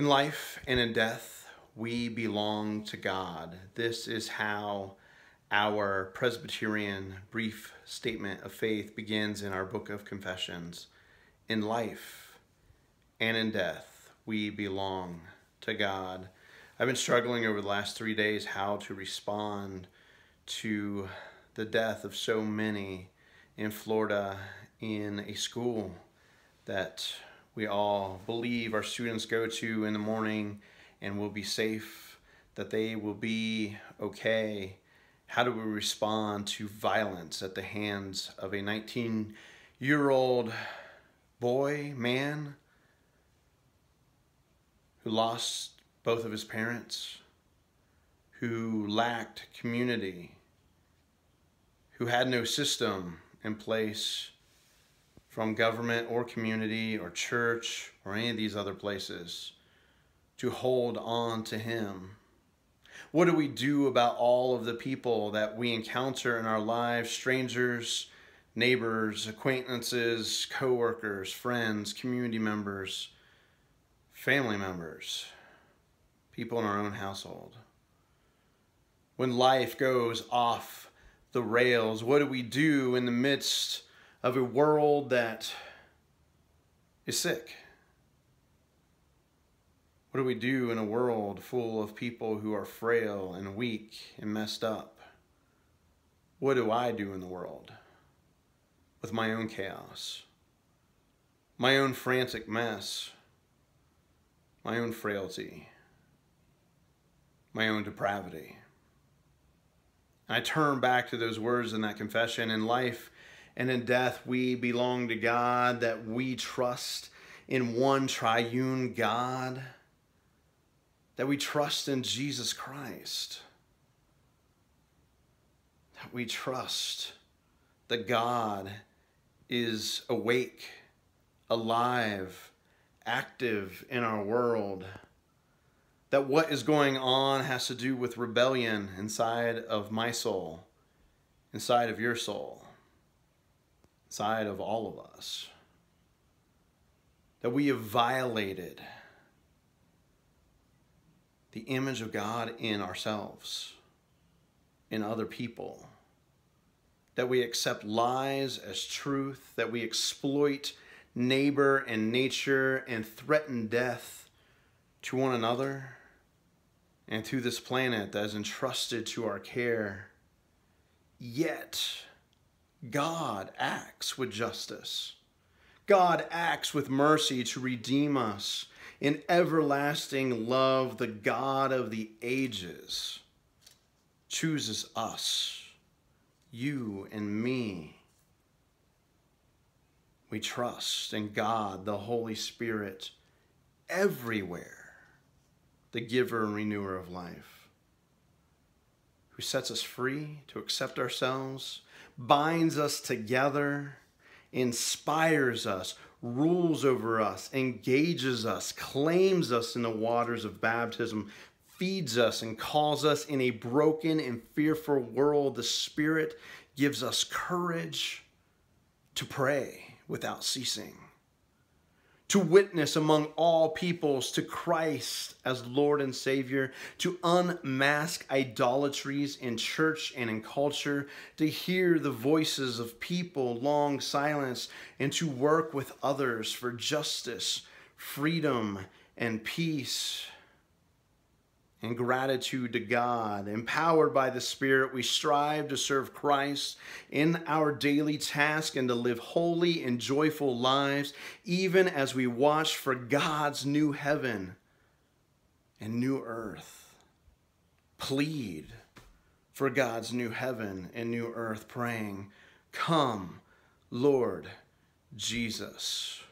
In life and in death, we belong to God. This is how our Presbyterian brief statement of faith begins in our book of confessions. In life and in death, we belong to God. I've been struggling over the last three days how to respond to the death of so many in Florida in a school that we all believe our students go to in the morning and will be safe, that they will be okay. How do we respond to violence at the hands of a 19 year old boy, man, who lost both of his parents, who lacked community, who had no system in place from government or community or church or any of these other places to hold on to Him? What do we do about all of the people that we encounter in our lives, strangers, neighbors, acquaintances, coworkers, friends, community members, family members, people in our own household? When life goes off the rails, what do we do in the midst of a world that is sick? What do we do in a world full of people who are frail and weak and messed up? What do I do in the world with my own chaos, my own frantic mess, my own frailty, my own depravity? I turn back to those words in that confession. In life and in death, we belong to God, that we trust in one triune God, that we trust in Jesus Christ, that we trust that God is awake, alive, active in our world that what is going on has to do with rebellion inside of my soul, inside of your soul, inside of all of us. That we have violated the image of God in ourselves, in other people. That we accept lies as truth, that we exploit neighbor and nature and threaten death to one another and to this planet that is entrusted to our care. Yet, God acts with justice. God acts with mercy to redeem us. In everlasting love, the God of the ages chooses us, you and me. We trust in God, the Holy Spirit, everywhere the giver and renewer of life, who sets us free to accept ourselves, binds us together, inspires us, rules over us, engages us, claims us in the waters of baptism, feeds us and calls us in a broken and fearful world. The Spirit gives us courage to pray without ceasing to witness among all peoples to Christ as Lord and Savior, to unmask idolatries in church and in culture, to hear the voices of people long silenced, and to work with others for justice, freedom, and peace and gratitude to God. Empowered by the Spirit, we strive to serve Christ in our daily task and to live holy and joyful lives, even as we watch for God's new heaven and new earth. Plead for God's new heaven and new earth, praying, Come, Lord Jesus.